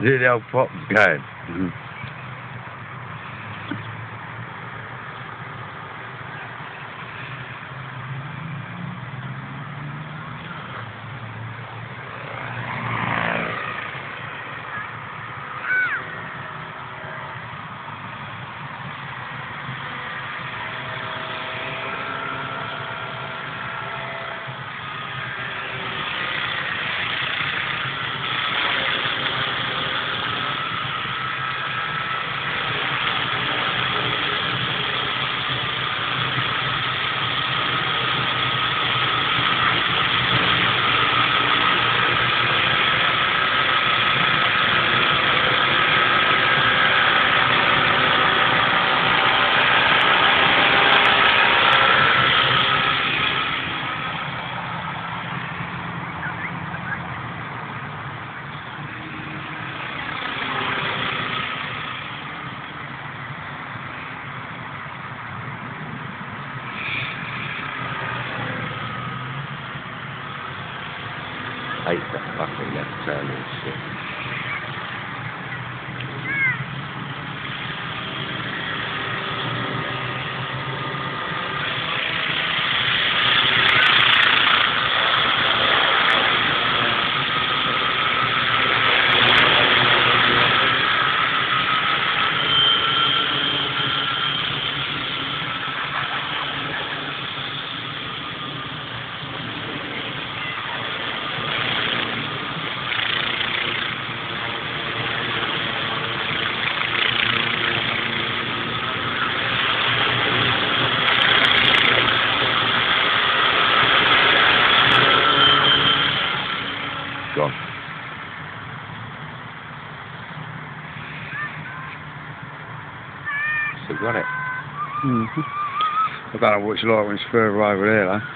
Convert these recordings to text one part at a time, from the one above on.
The old pop going. Hate that um, fucking left turn and shit. Gone. Still got it. Mhm. I don't know what it's like when it's further over there, though.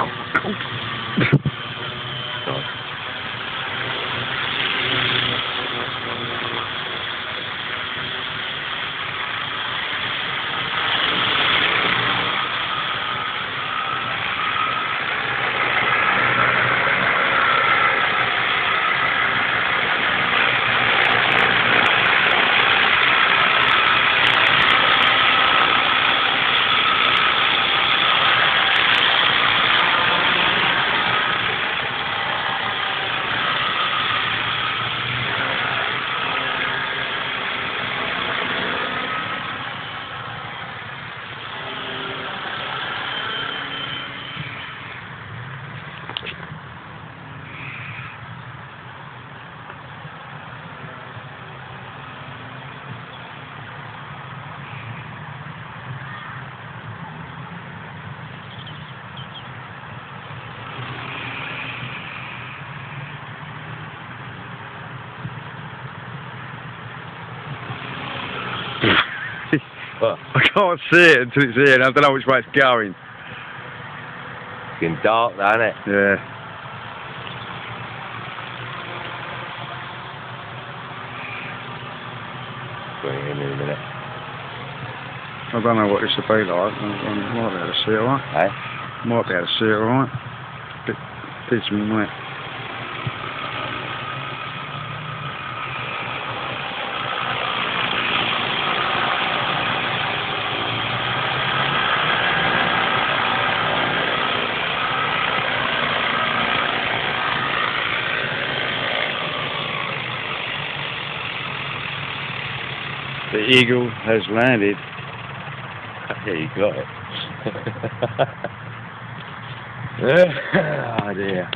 God. What? I can't see it until it's here, and I don't know which way it's going. It's getting dark, though, isn't it? Yeah. Bring it in in a minute. I don't know what this will be like. I, might be able to see it alright. Hey? Eh? Might be able to see it alright. Bit dismal, mate. The eagle has landed. There you go. it. oh dear.